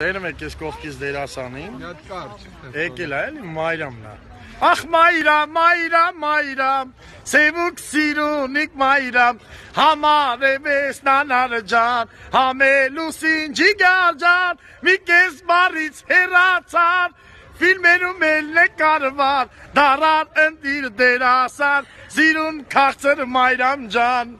Դերում եք ես կողքից դերասանին։ Մի հատ կարճ։ Եկել է էլի Մայրամն է։ Ախ Մայրամ, Մայրամ, Մայրամ, սևուկ սիրունիկ Մայրամ, համար է մեզ նանար ջան, համելուսին ջիգար ջան, մի կես բարից հերացան, ֆիլմերում էլ նկարվար, դարար ընտիր դերասան, սիրուն քաղցր Մայրամ ջան։